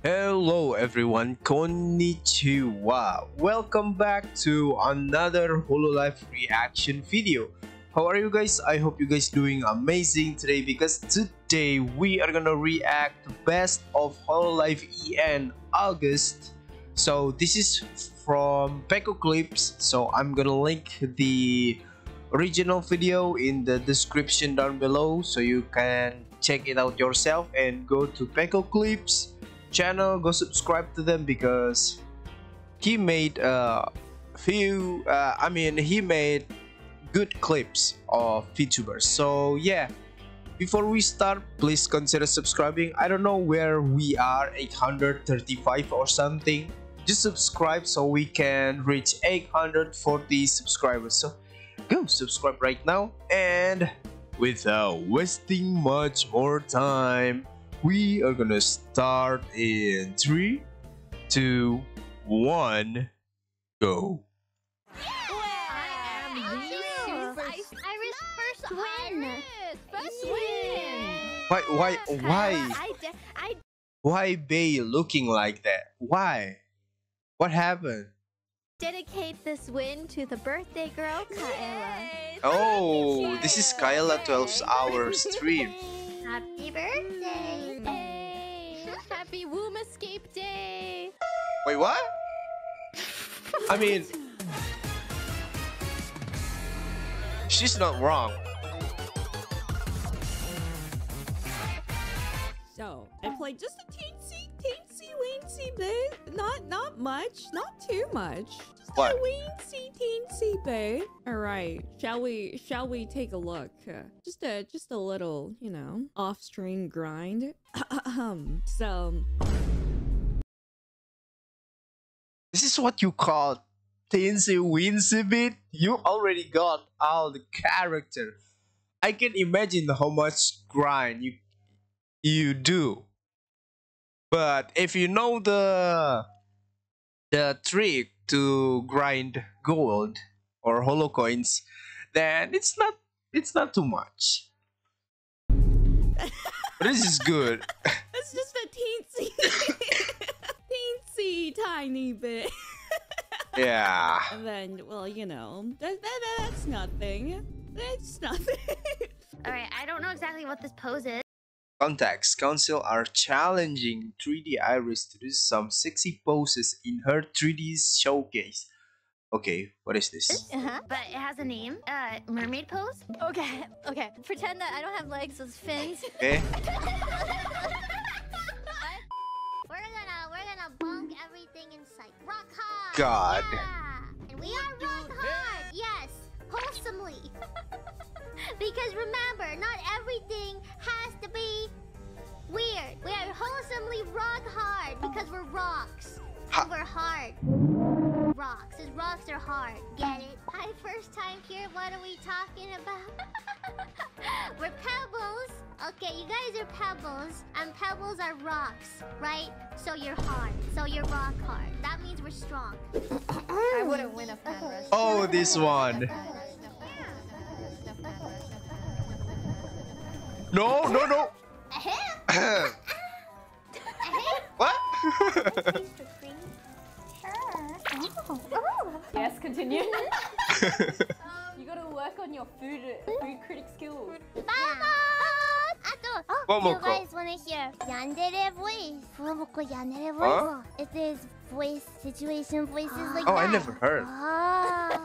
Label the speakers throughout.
Speaker 1: Hello everyone, konnichiwa. Welcome back to another Hololive reaction video. How are you guys? I hope you guys doing amazing today because today we are gonna react to best of Hololive EN August. So this is from Peko Clips. So I'm gonna link the original video in the description down below so you can check it out yourself and go to Peko Clips channel go subscribe to them because he made a few uh, i mean he made good clips of VTubers. So yeah before we start please consider subscribing. I don't know where we are 835 or something. Just subscribe so we can reach 840 subscribers. So go subscribe right now and without wasting much more time we are gonna start in three, two, one, go.
Speaker 2: I am the
Speaker 3: Iris first win.
Speaker 2: First win.
Speaker 1: Why, why, why,
Speaker 3: I, de- I
Speaker 1: why Bae looking like that? Why? What happened?
Speaker 3: dedicate this win to the birthday girl, Kaela.
Speaker 1: Oh, this is Kaela 12 hour stream.
Speaker 3: Happy birthday!
Speaker 1: Wait, what? I mean, she's not wrong.
Speaker 4: So I played just a teensy, teensy, weensy bit. Not, not much, not too much. Just
Speaker 1: What?
Speaker 4: a weensy, teensy bit. All right, shall we? Shall we take a look? Uh, just a, just a little, you know, off-string grind. Um, so
Speaker 1: This is what you call teensy weensy bit. You already got all the character. I can imagine how much grind you you do. But if you know the the trick to grind gold or holo coins, then it's not it's not too much. this is good.
Speaker 4: that's just a teensy, teensy, tiny bit.
Speaker 1: Yeah.
Speaker 4: And then, well, you know, that, that, that's nothing. That's nothing.
Speaker 3: All right, I don't know exactly what this pose is.
Speaker 1: Contacts Council are challenging 3D Iris to do some sexy poses in her 3D showcase. Okay, what is this?
Speaker 3: Uh-huh. But it has a name. Uh, mermaid pose.
Speaker 2: Okay, okay. Pretend that I don't have legs, those fins.
Speaker 1: Okay, God.
Speaker 5: Yeah. And we are rock hard. Yes, wholesomely. because remember, not everything has to be weird. We are wholesomely rock hard because we're rocks.
Speaker 1: Ha-
Speaker 5: And we're hard. Rocks. Because rocks are hard. Get it? Hi, first time here. What are we talking about? we're pebbles. Okay, you guys are pebbles, and pebbles are rocks, right? So you're hard. So you're rock hard. That means we're strong.
Speaker 2: I wouldn't win a fan rush.
Speaker 1: Oh, this one. No, no, no. What?
Speaker 2: Yes, continue. you gotta work on your food food critic skills.
Speaker 5: Ato, you guys wanna hear yandere voice? Momoko yandere voice.
Speaker 1: Huh?
Speaker 5: It is voice situation voices like
Speaker 1: Oh,
Speaker 5: that.
Speaker 1: I never heard.
Speaker 5: Ah.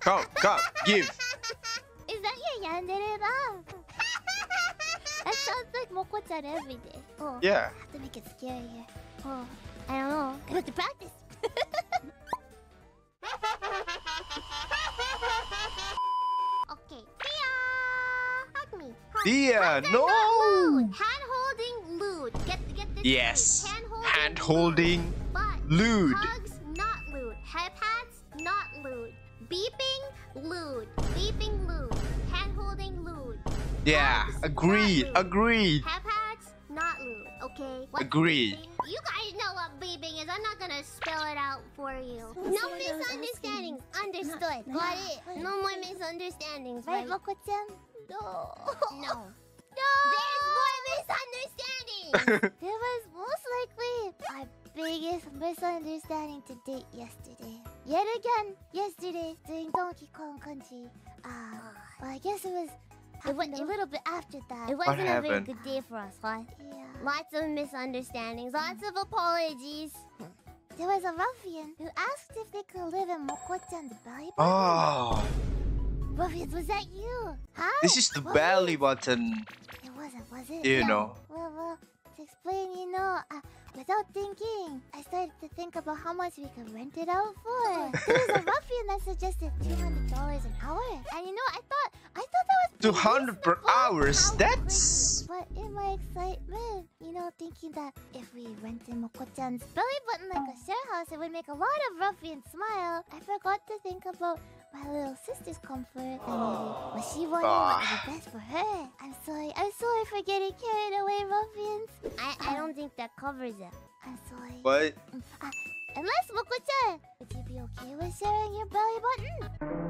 Speaker 1: Come, come, give.
Speaker 5: is that your yandere ba? that sounds like Moko-chan every day. Oh,
Speaker 1: Yeah.
Speaker 5: I have to make it scarier. Oh, I don't know. I have to practice.
Speaker 1: Dia, no!
Speaker 5: Hand holding lewd. Get get this
Speaker 1: Yes.
Speaker 5: Hand holding.
Speaker 1: Hand holding lewd.
Speaker 5: hugs not lewd. Head pats not lewd. Beeping lewd. Beeping lewd. Hand holding lewd.
Speaker 1: Yeah,
Speaker 5: Hugs,
Speaker 1: agreed, agreed,
Speaker 5: Head pats not lewd. Okay. What's
Speaker 1: agreed.
Speaker 5: Gonna spell it out for you. No misunderstandings. Understood. Got it. No more misunderstandings. Right, Moko-chan? No. No. No. There's more misunderstandings. there was most likely. I
Speaker 6: biggest misunderstanding to date yesterday. Yet again, yesterday, doing Donkey Kong Country. Ah, well, I guess it was. It went a little bit after that.
Speaker 5: It wasn't a very good day for us, huh?
Speaker 6: Yeah.
Speaker 5: Lots of misunderstandings, lots of apologies.
Speaker 6: There was a ruffian who asked if they could live in Moko-chan's belly button.
Speaker 1: Oh,
Speaker 6: Ruffians, was that you? Huh?
Speaker 1: this is the
Speaker 6: Ruffians?
Speaker 1: belly button.
Speaker 6: It wasn't, was it?
Speaker 1: You know.
Speaker 6: Well, well, to explain, you know, uh, without thinking, I started to think about how much we could rent it out for. there was a ruffian that suggested two hundred dollars an hour, and you know, I thought, I thought that was
Speaker 1: Two
Speaker 6: pretty
Speaker 1: hundred per
Speaker 6: reasonable.
Speaker 1: hours. That's
Speaker 6: But in my excitement, you know, thinking that if we rented Moko-chan's belly button like a share house, it would make a lot of ruffians smile. I forgot to think about my little sister's comfort and what she wanted what would be ah. best for her. I'm sorry. I'm sorry for getting carried away, ruffians.
Speaker 5: I, I don't think that covers it.
Speaker 6: I'm sorry.
Speaker 1: what?
Speaker 6: Mm, ah, unless Moko-chan, would you be okay with sharing your belly button?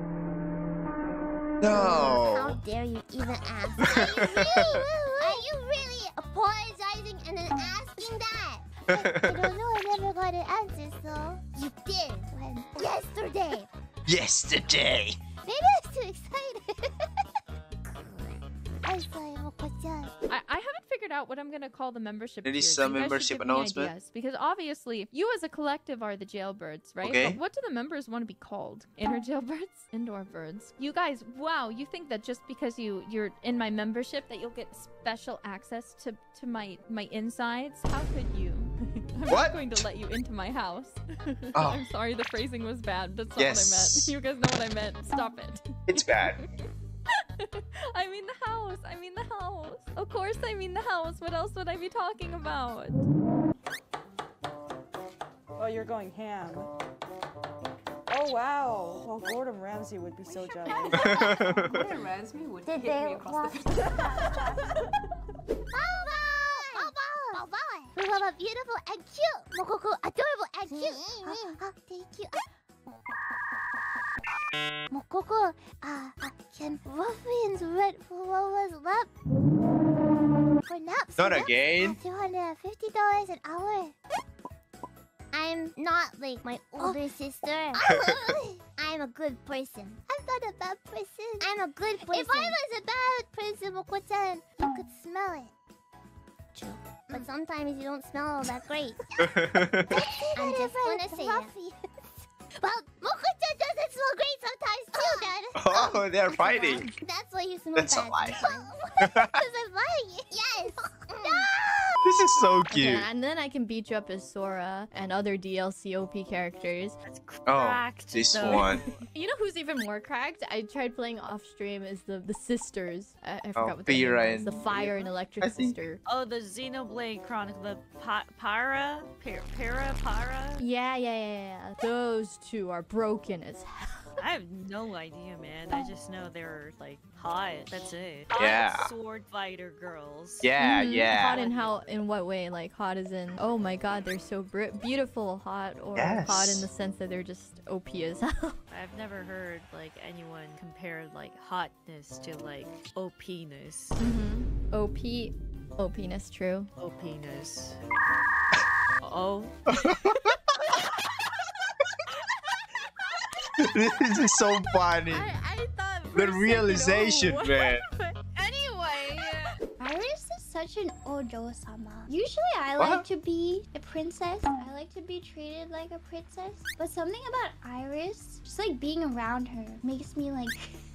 Speaker 5: How dare you even ask? Are you really, are you really apologizing and then asking that?
Speaker 6: I don't know. I never got an answer, so
Speaker 5: You did
Speaker 6: when
Speaker 5: yesterday.
Speaker 1: Yesterday.
Speaker 7: Out what I'm gonna call the membership.
Speaker 1: It is
Speaker 7: tiers.
Speaker 1: a
Speaker 7: You guys should
Speaker 1: membership announcement.
Speaker 7: Yes, because obviously you as a collective are the jailbirds, right?
Speaker 1: Okay.
Speaker 7: But what do the members want to be called? Inner jailbirds, indoor birds. You guys, wow! You think that just because you you're in my membership that you'll get special access to to my my insides? How could you? I'm
Speaker 1: What?
Speaker 7: not going to let you into my house.
Speaker 1: Oh.
Speaker 7: I'm sorry, the phrasing was bad. That's not
Speaker 1: Yes.
Speaker 7: what I meant. You guys know what I meant. Stop it.
Speaker 1: It's bad.
Speaker 7: I mean the house. I mean the house. Of course I mean the house. What else would I be talking about?
Speaker 8: Oh, you're going ham. Oh wow! Well, Gordon Ramsay would be so jealous.
Speaker 2: Gordon Ramsay would
Speaker 5: Did
Speaker 2: hit me across the
Speaker 5: want-
Speaker 2: face.
Speaker 6: Bye bye. We have a beautiful and cute Mococo, adorable and cute. Ah, ah, thank you. Mococo, uh, uh, can ruffians rent Fuwawa's lap? For naps?
Speaker 1: Not
Speaker 6: naps?
Speaker 1: again.
Speaker 6: Two hundred and fifty dollars an hour.
Speaker 5: I'm not like my older sister. I'm a good person.
Speaker 6: I'm not a bad person.
Speaker 5: I'm a good person.
Speaker 6: If I was a bad person, Moko-chan, you could smell it.
Speaker 5: True. But sometimes you don't smell all that great.
Speaker 6: I'm
Speaker 5: I'm just gonna say that.
Speaker 6: Well, Moko-chan Dad.
Speaker 1: oh, they're fighting.
Speaker 5: That's why you smell
Speaker 1: That's a lie.
Speaker 6: Because I'm lying.
Speaker 5: Yes. Mm.
Speaker 1: This is so
Speaker 3: Okay,
Speaker 1: cute.
Speaker 3: and then I can beat you up as Sora and other DLC OP characters.
Speaker 1: That's oh, cracked. Oh, this one.
Speaker 3: You know who's even more cracked? I tried playing off stream is the the sisters. I, I
Speaker 1: Oh,
Speaker 3: forgot what their name Pyra. The
Speaker 1: and-
Speaker 3: fire and electric
Speaker 1: I think-
Speaker 3: sister.
Speaker 8: oh, the Xenoblade Chronicle, the pa- Para, Para, Para, Para.
Speaker 3: Yeah, yeah, yeah, yeah. Those two are broken as hell.
Speaker 8: I have no idea, man. I just know they're like hot. That's it. Hot
Speaker 1: Yeah.
Speaker 8: Sword fighter girls.
Speaker 1: Yeah,
Speaker 3: Mhm.
Speaker 1: yeah.
Speaker 3: Hot in how? In what way? Like hot as in? Oh my God, they're so br- beautiful. Hot or hot in the sense that they're just OP as hell.
Speaker 8: I've never heard like anyone compare like hotness to like OPness.
Speaker 3: mm-hmm. OP, OPness, true.
Speaker 8: OPness. oh.
Speaker 1: this is so funny.
Speaker 3: I, I thought
Speaker 1: The
Speaker 3: oh,
Speaker 1: realization,
Speaker 3: oh,
Speaker 1: man.
Speaker 3: anyway.
Speaker 6: Iris is such an Ojo-sama. Usually I
Speaker 1: What?
Speaker 6: like to be a princess. I like to be treated like a princess. But something about Iris, just like being around her, makes me like...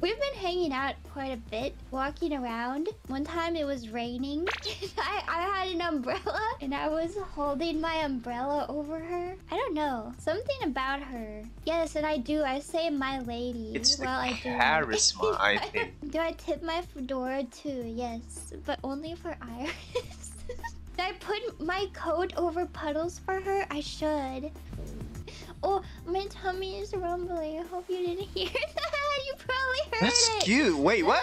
Speaker 6: We've been hanging out quite a bit, walking around. One time it was raining. I, I had an umbrella and I was holding my umbrella over her. I don't know. Something about her. Yes, and I do. I say my lady.
Speaker 1: It's the
Speaker 6: while I do
Speaker 1: charisma, I think.
Speaker 6: Do I tip my fedora too? Yes, but only for Iris. Did I put my coat over puddles for her? I should. Oh, my tummy is rumbling. I hope you didn't hear that. Heard
Speaker 1: That's
Speaker 6: it.
Speaker 1: cute. Wait, what?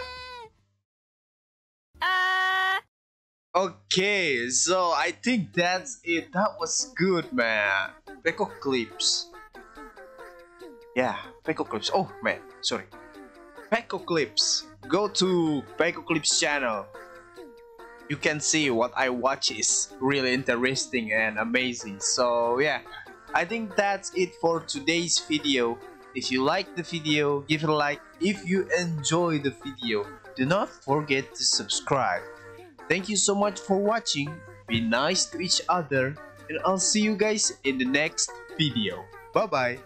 Speaker 8: Ah.
Speaker 1: Okay, so I think that's it. That was good, man. Peko clips. Yeah, Peko clips. Oh man, sorry. Peko clips. Go to Peko clips channel. you can see what I watch is really interesting and amazing. So yeah, I think that's it for today's video. If you like the video, give it a like. If you enjoy the video, do not forget to subscribe. Thank you so much for watching. Be nice to each other and I'll see you guys in the next video. Bye bye.